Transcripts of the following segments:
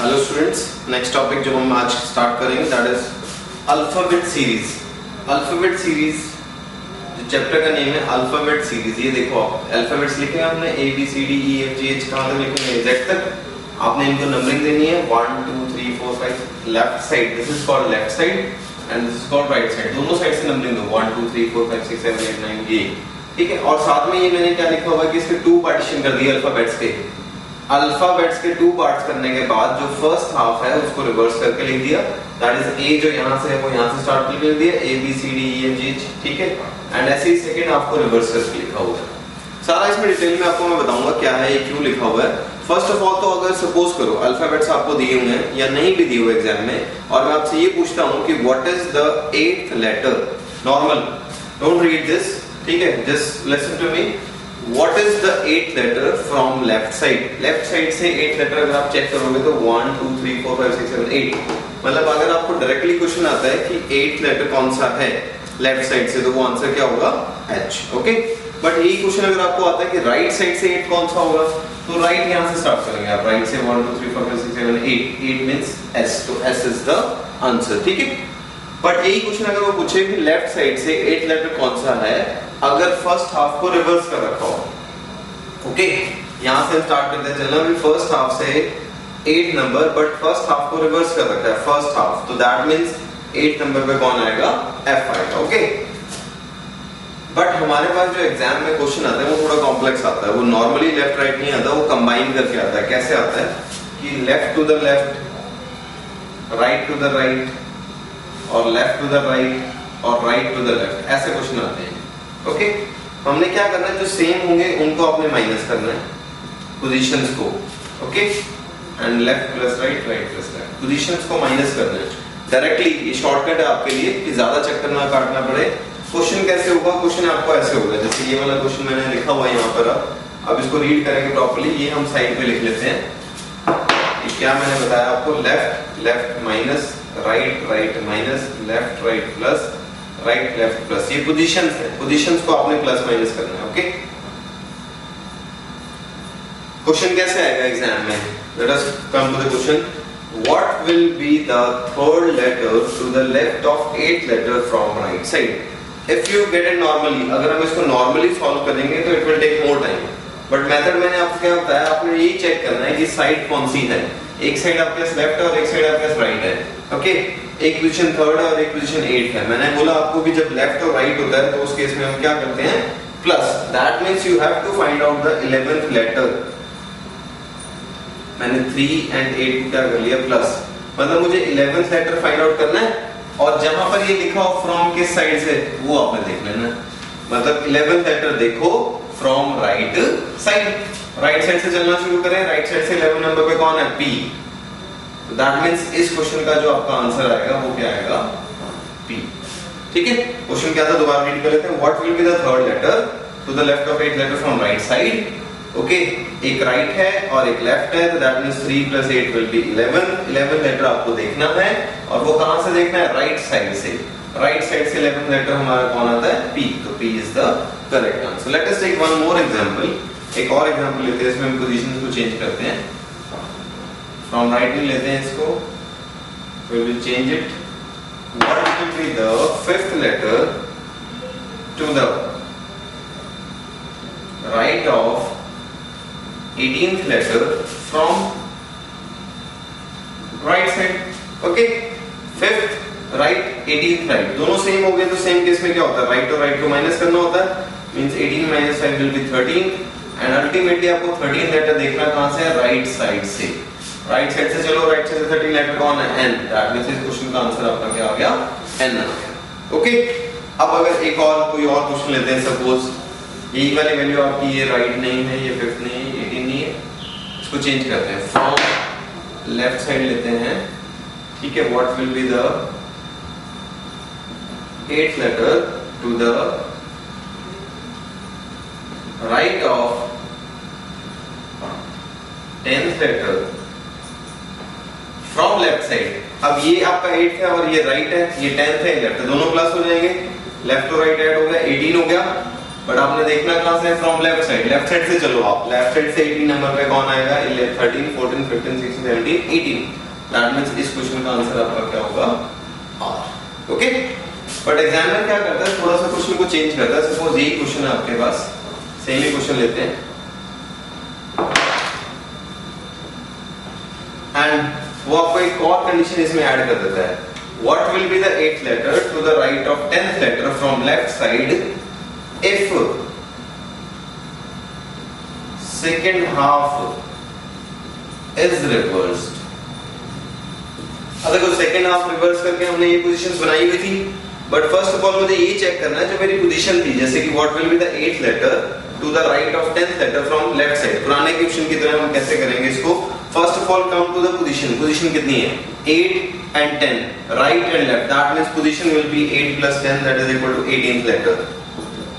Hello students next topic जो हम आज स्टार्ट करेंगे that is alphabet series alphabet series जो चैप्टर का नेम है अल्फ़ाबेट सीरीज़ ये देखो आप अल्फाबेट्स लिखे हैं हमने A B C D E F G H कहाँ तक लिखे हैं जेड तक। आपने इनको नंबरिंग देनी है. 1 2 3 4 5 left side this is called left side and this is called right side दोनों साइड से नंबरिंग दो. 1 2 3 4 5 6 7 8 9 ये ठीक है? और साथ में ये मैंने क्या लिखा हुआ है कि इसके टू पार्टीशन कर दिए अल्फाबेट्स के। अल्फाबेट्स के टू पार्ट्स करने के बाद जो फ़र्स्ट हाफ़ है, उसको रिवर्स करके लिख दिया। दैट इज़ ए जो यहाँ से है, वो यहाँ से स्टार्ट करके लिख दिया। A B C D E F G H ठीक है? एंड ऐसे ही सेकंड हाफ़ को रिवर्स करके लिखा हुआ है। सारा इसमें डिटेल में आपको मैं बताऊँगा क्या है, ये क्यों लिखा हुआ है। फ़र्स्ट ऑफ़ ऑल तो अगर सपोज़ करो अल्फाबेट्स आपको दिए हुए हैं या नहीं भी दिए हुए एग्ज़ाम में, और मैं आपसे ये पूछता हूँ कि what is the eighth letter normal don't read this ठीक है? Just listen to me what is the eight letter from left side left side से एट लेटर अगर आप चेक करोगे तो one two three four five six seven eight मतलब अगर आपको डायरेक्टली क्वेश्चन आता है कि एट लेटर कौन सा है लेफ़्ट साइड से तो वो आंसर क्या होगा? एच ओके बट यही क्वेश्चन अगर आपको आता है कि राइट right साइड से एट कौन सा होगा तो राइट right यहाँ से स्टार्ट करेंगे आप। राइट से one two three four five six seven eight eight means S तो एस इज़ द आंसर ठीक है? बट यही क्वेश्चन अगर वो पूछे कि लेफ़्ट साइड से एट लेटर कौन सा है अगर फ़र्स्ट हाफ़ को रिवर्स कर रखा हो ओके यहाँ से स्टार्ट करते हैं, चलना भी फ़र्स्ट हाफ़ से eight number but first half को रिवर्स कर रखा है फ़र्स्ट हाफ़ तो दैट मींस एट नंबर पे कौन आएगा? एफ़ आएगा ओके बट हमारे पास जो एग्ज़ाम में क्वेश्चन आता है, वो थोड़ा कॉम्प्लेक्स आता है। वो नॉर्मली लेफ़्ट राइट नहीं आता, वो कंबाइन करके आता है। कैसे आता है? कि left to the left right to the right और लेफ़्ट टू द राइट और राइट टू द लेफ़्ट ऐसे क्वेश्चन आते हैं। ओके हमने क्या करना है? जो सेम होंगे, उनको आपने माइनस करना है पोजीशंस को okay and left plus right right plus left positions को माइनस करना है। डायरेक्टली ये शॉर्टकट है आपके लिए कि ज़्यादा चक्कर ना काटना पड़े। क्वेश्चन कैसे होगा? क्वेश्चन आपको ऐसे होगा। जैसे ये वाला क्वेश्चन मैंने लिखा हुआ है यहाँ पर अब। इसको रीड करेंगे प्रॉपरली ये हम साइड पे लिख लेते हैं। क्या मैंने बताया आपको? Left left minus right right minus left right plus right left plus ये पोजीशन है. पोजीशन को आपने प्लस माइनस करना है ओके क्वेश्चन कैसे आएगा एग्ज़ाम में? Let us come to the question what will be the third letter to the left of eighth letter from right side? If you get it normally, अगर हम इसको normally solve करेंगे तो it will take more time but method मैंने आपको क्या बताया? आपने यही चेक करना है कि साइड कौन सी है. एक साइड आपके पास लेफ़्ट है और एक साइड आपके पास राइट है ओके एक पोजीशन थर्ड है और एक पोजीशन एट है। मैंने बोला आपको भी जब लेफ़्ट और राइट होता है तो उस केस में हम क्या करते हैं? Plus that means you have to find out the eleventh letter मैंने थ्री एंड एट क्या कर लिया? प्लस मतलब मुझे इलेवेंथ लेटर फाइंड आउट करना है और जहाँ पर ये लिखा हो फ्रॉम किस साइड से, वो आपने देख लेना। मतलब इलेवेंथ लेटर देखो from right side right side से चलना शुरू करें राइट साइड से इलेवन नंबर पे कौन है? पी तो दैट मींस इस क्वेश्चन का जो आपका आंसर आएगा, वो क्या आएगा? पी ठीक है? क्वेश्चन क्या था? दोबारा रीड कर लेते हैं. What will be the third letter to the left of eight letter from right side okay एक राइट right है और एक लेफ़्ट है तो that means 3 plus 8 will be 11 11 letter आपको देखना है और वो कहाँ से देखना है? राइट right साइड से. राइट साइड से 11 लेटर हमारा कौन आता है? पी तो P is the correct answer let us take one more example एक और एग्जांपल लेते हैं, इसमें हम पोजीशंस को चेंज करते हैं। फ्रॉम राइट में लेते हैं इसको। We will change it what will be the fifth letter to the right of 18th letter from right side okay fifth right 18th right दोनों सेम हो गए तो सेम केस में क्या होता है? राइट और राइट को माइनस करना होता है। Means 18 minus 5 will be 13 and ultimately आपको 13 लेटर देखना कहाँ से है? राइट साइड से। राइट साइड से चलो राइट साइड से 13 लेटर कौन है? एन दैट मींस इस क्वेश्चन का आंसर आपका क्या आ गया? एन आ गया। ओके अब अगर एक और, कोई और क्वेश्चन लेते हैं सपोज़ यही वाली वैल्यू आपकी ये राइट नहीं है, ये फिफ्थ नहीं है एटीन नहीं है। इसको चेंज करते हैं। फ्रॉम लेफ़्ट साइड लेते हैं। ठीक है what will be the eight letter to the right of tenth letter from left side अब ये आपका एट है और ये राइट है, ये टेंथ है लेफ़्ट दोनों प्लस हो जाएँगे। लेफ़्ट और राइट ऐड हो गया 18 हो गया। बट आपने देखना कहाँ से from left side left side से चलो आप। लेफ़्ट साइड से 18 नंबर पे कौन आएगा? 11 13 14 15 16 17 18 दैट मींस इस क्वेश्चन का आंसर आपका क्या होगा? आर ओके बट एग्जामिनर क्या करता है? थोड़ा सा क्वेश्चन को चेंज करता है। सपोज़ यही क्वेश्चन है आपके पास। सेम ही क्वेश्चन लेते हैं। एंड वो आपको एक और कंडीशन इसमें ऐड कर देता है। Will be the eighth letter to the right of tenth letter from left side if second half is reversed? अब देखो सेकेंड हाफ़ रिवर्स करके हमने ये पोजीशंस बनाई हुई थी बट फ़र्स्ट ऑफ़ ऑल मुझे ये चेक करना है जो मेरी पोजीशन थी, जैसे कि what will be the eight letter to the right of tenth letter from left side पुराने क्वेश्चन की तरह हम कैसे करेंगे इसको? First of all come to the position position कितनी है? 8 and 10 right and left. That means position will be 8 plus 10 that is equal to 18th letter.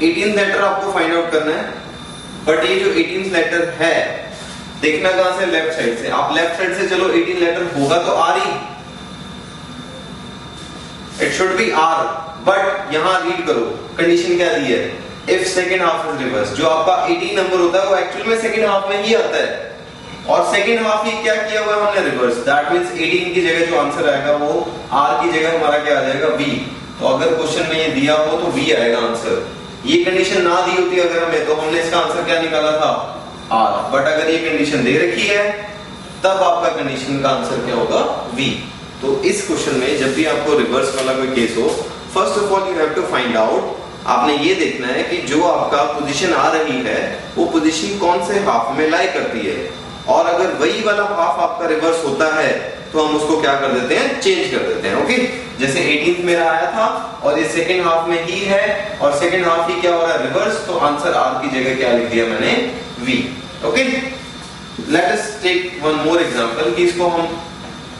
18th letter आपको फाइंड आउट करना है बट ये जो 18th लेटर है, देखना कहाँ से? लेफ़्ट साइड से. आप लेफ़्ट साइड से चलो 18 लेटर होगा तो R he it should be R but यहाँ रीड करो. कंडीशन क्या दी है? If second half is reverse जो आपका 18 नंबर होता है, वो एक्चुअल में सेकंड हाफ़ में ही आता है। और सेकंड हाफ़ ही क्या किया हुआ है हमने रिवर्स दैट मींस 18 की जगह जो आंसर आएगा वो आर की जगह हमारा क्या आ जाएगा? वी तो अगर क्वेश्चन में ये दिया हो तो वी आएगा आंसर ये कंडीशन ना दी होती अगर हमें तो हमने इसका आंसर क्या निकाला था? आर बट अगर ये कंडीशन दे रखी है, तब आपका कंडीशन का आंसर क्या होगा? वी तो इस क्वेश्चन में जब भी आपको रिवर्स वाला कोई केस हो first of all you have to find out आपने ये देखना है कि जो आपका पोजीशन आ रही है, वो पोजीशन कौन से हाफ़ में लाई करती है? और अगर वही वाला हाफ़ आपका रिवर्स होता है तो हम उसको क्या कर देते हैं? चेंज कर देते हैं ओके जैसे 18th मेरा आया था, और ये सेकंड हाफ़ में ही है, और सेकंड हाफ़ ही क्या हो रहा है? रिवर्स तो आंसर आर की जगह क्या लिख दिया मैंने? We okay let us take one more example कि इसको हम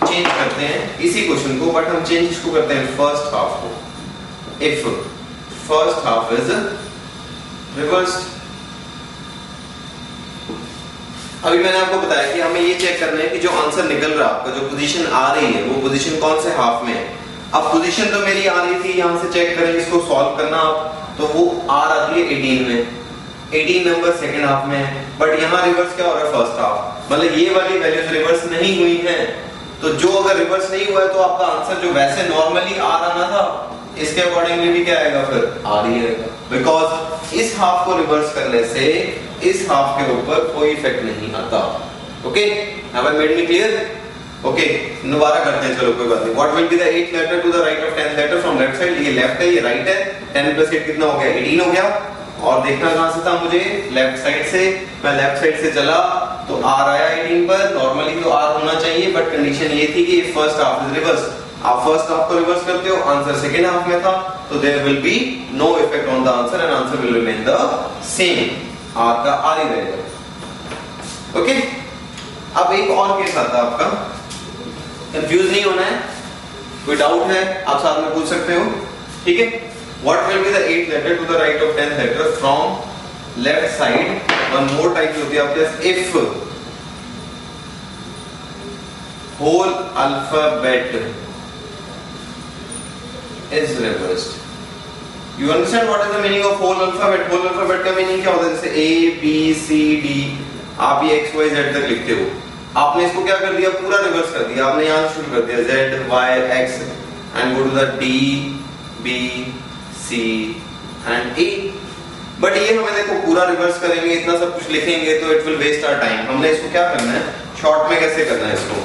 चेंज करते हैं, इसी क्वेश्चन को बट हम चेंज इसको करते हैं फ़र्स्ट हाफ़ को if first half is reversed अभी मैंने आपको बताया कि हमें ये चेक करना है कि जो आंसर निकल रहा है आपका, जो पोजीशन आ रही है, वो पोजीशन कौन से हाफ़ में है? अब पोजीशन तो मेरी आ रही थी, यहाँ से चेक करें इसको सॉल्व करना आप तो वो आर आती है 18 में। 18 नंबर सेकंड हाफ़ में है बट यहाँ रिवर्स क्या हो रहा है फ़र्स्ट हाफ़ मतलब ये वाली वैल्यूज़ रिवर्स नहीं हुई है तो जो अगर रिवर्स नहीं हुआ है तो आपका आंसर जो वैसे नॉर्मली आ रहा था इसके अकॉर्डिंगली भी क्या आएगा फिर? आर ही आएगा। बिकॉज़ इस हाफ़ को रिवर्स करने से इस हाफ़ के ऊपर कोई इफ़ेक्ट नहीं आता। Okay have I made me clear okay दोबारा करते हैं चलो कोई बात नहीं। What will be the eight letter to the right of tenth letter from left side ये लेफ़्ट है ये राइट है। 10 प्लस 8 कितना हो गया? 18 हो गया। और देखना कहाँ से था मुझे? लेफ़्ट साइड से। मैं लेफ़्ट साइड से चला तो आर आया 18 पर। नॉर्मली तो आर होना चाहिए बट कंडीशन ये थी कि फ़र्स्ट हाफ़ इज़ रिवर्स आप फ़र्स्ट हाफ़ को रिवर्स करते हो आंसर सेकेंड हाफ़ में था तो there will be no effect on the answer and answer will remain the same R का आर ही रहेगा ओके अब एक और केस आता है आपका। कंफ्यूज नहीं होना है। कोई डाउट है, आप साथ में पूछ सकते हो। ठीक है? What will be the eight letter to the right of tenth letter from left side one more type होती है आपके if whole alphabet is reversed. You understand what is the meaning of whole alphabet? Whole alphabet का meaning क्या होता है? जैसे A, B, C, D. आप ये X, Y, Z तक लिखते हो। आपने इसको क्या कर दिया? पूरा रिवर्स कर दिया। आपने यहाँ शुरू कर दिया। Z, Y, X and go to the D, B, C and A. But ये हमें देखो पूरा रिवर्स करेंगे इतना सब कुछ लिखेंगे तो it will waste our time हमने इसको क्या करना है? शॉर्ट में कैसे करना है इसको?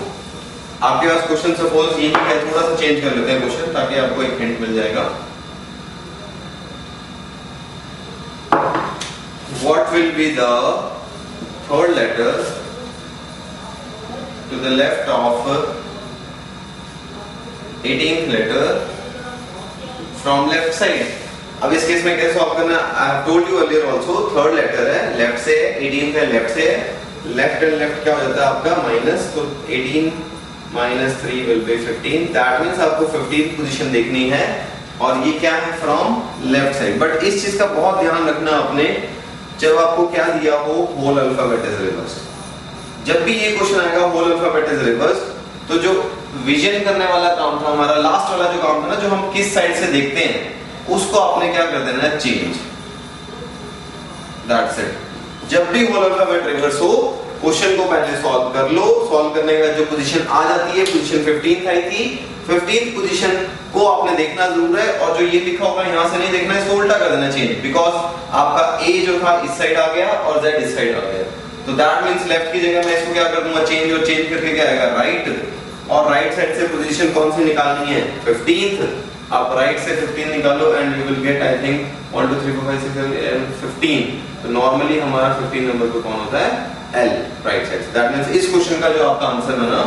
आपके पास क्वेश्चन सपोज़ यही है, थोड़ा सा चेंज कर लेते हैं क्वेश्चन ताकि आपको एक हिंट मिल जाएगा। What will be the third letter to the left of 18th letter from left side? अब इस केस में कैसे सॉल्व करना I have told you earlier also third letter है लेफ़्ट से 18th है लेफ़्ट से लेफ़्ट एंड लेफ़्ट क्या हो जाता है आपका? माइनस तो 18 minus three will be fifteen that means आपको फिफ्टीन पोजिशन देखनी है। और ये क्या है फ्रॉम लेफ़्ट साइड बट इस चीज़ का बहुत ध्यान रखना अपने जब आपको क्या दिया हो होल अल्फ़ाबेट इज़ रिवर्स जब भी ये क्वेश्चन आएगा होल अल्फ़ाबेट इज़ रिवर्स तो जो विजन करने वाला काम था, हमारा लास्ट वाला जो काम था ना, जो हम किस साइड से देखते हैं, उसको आपने क्या कर देना है? चेंज दैट्स इट जब भी होल अल्फ़ाबेट रिवर्स हो क्वेश्चन को पहले सॉल्व कर लो। सॉल्व करने का जो पोजीशन आ जाती है पोजीशन 15 आई थी। 15th पोजीशन को आपने देखना ज़रूर है और जो ये लिखा होगा यहाँ से नहीं देखना, इसको उल्टा कर देना चेंज बिकॉज़ आपका ए जो था इस साइड आ गया और जेड इस साइड आ गया। तो दैट मींस लेफ़्ट की जगह मैं इसको क्या कर दूँगा? चेंज और चेंज करके क्या आएगा? राइट और राइट साइड से पोजीशन कौन सी निकालनी है? 15th आप राइट से 15 निकालो and you will get I think 1 2 3 4 5 6 7 15 तो नॉर्मली हमारा 15 नंबर पे कौन होता है? L right side that means इस क्वेश्चन का जो आपका आंसर बना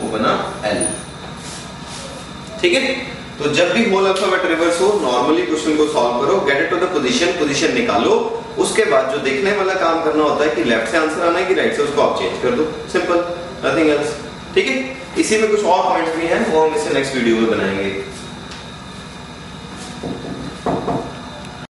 वो बना एल ठीक है? तो जब भी होल अल्फ़ाबेट रिवर्स हो नॉर्मली क्वेश्चन को सॉल्व करो get it to the position position निकालो, उसके बाद जो देखने वाला काम करना होता है कि लेफ़्ट से आंसर आना है कि राइट से, उसको आप चेंज कर दो। सिंपल नथिंग एल्स ठीक है? इसी में कुछ और पॉइंट्स भी हैं, वो हम इसे नेक्स्ट वीडियो में बनाएँगे।